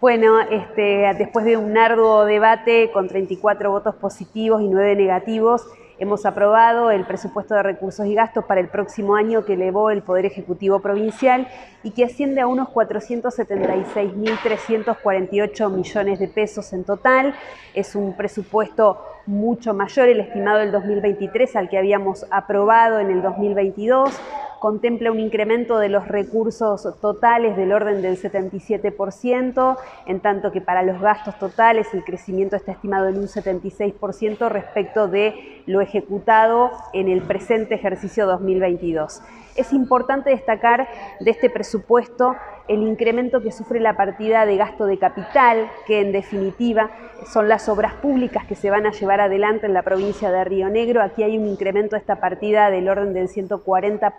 Bueno, este, después de un arduo debate con 34 votos positivos y 9 negativos, hemos aprobado el presupuesto de recursos y gastos para el próximo año que elevó el Poder Ejecutivo Provincial y que asciende a unos 476.348 millones de pesos en total. Es un presupuesto mucho mayor el estimado del 2023 al que habíamos aprobado en el 2022 contempla un incremento de los recursos totales del orden del 77%, en tanto que para los gastos totales el crecimiento está estimado en un 76% respecto de lo ejecutado en el presente ejercicio 2022. Es importante destacar de este presupuesto el incremento que sufre la partida de gasto de capital, que en definitiva son las obras públicas que se van a llevar adelante en la provincia de Río Negro. Aquí hay un incremento de esta partida del orden del 140%.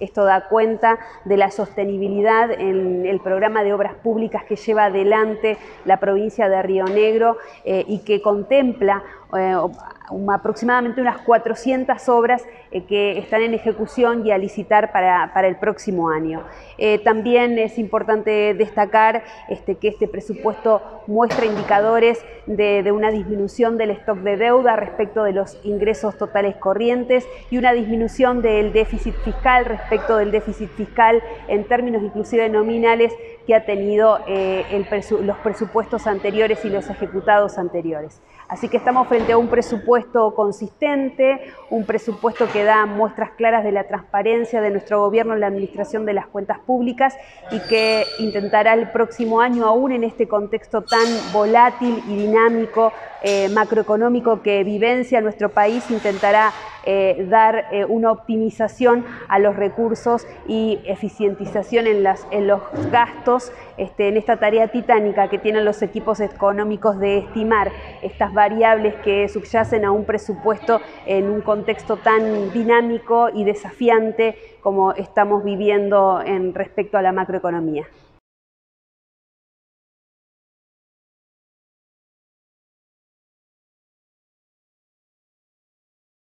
Esto da cuenta de la sostenibilidad en el programa de obras públicas que lleva adelante la provincia de Río Negro eh, y que contempla eh, aproximadamente unas 400 obras eh, que están en ejecución y a licitar para, el próximo año. Eh, también es importante destacar este, que este presupuesto muestra indicadores de, una disminución del stock de deuda respecto de los ingresos totales corrientes y una disminución del déficit fiscal respecto del déficit fiscal en términos inclusive nominales que ha tenido eh, los presupuestos anteriores y los ejecutados anteriores. Así que estamos frente a un presupuesto consistente, un presupuesto que da muestras claras de la transparencia de nuestro gobierno en la administración de las cuentas públicas y que intentará el próximo año, aún en este contexto tan volátil y dinámico, eh, macroeconómico que vivencia nuestro país, intentará eh, dar eh, una optimización a los recursos y eficientización en, las, los gastos este, en esta tarea titánica que tienen los equipos económicos de estimar estas variables que subyacen a un presupuesto en un contexto tan dinámico y desafiante como estamos viviendo en respecto a la macroeconomía.